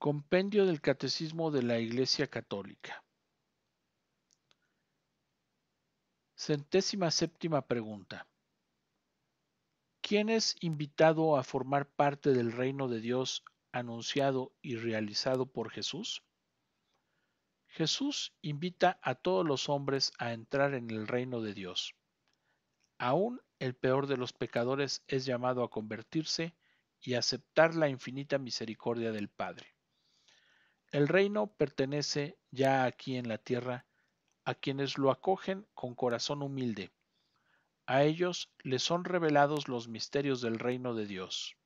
Compendio del Catecismo de la Iglesia Católica. Centésima séptima pregunta. ¿Quién es invitado a formar parte del reino de Dios anunciado y realizado por Jesús? Jesús invita a todos los hombres a entrar en el reino de Dios. Aún el peor de los pecadores es llamado a convertirse y aceptar la infinita misericordia del Padre. El reino pertenece ya aquí en la tierra a quienes lo acogen con corazón humilde. A ellos les son revelados los misterios del reino de Dios.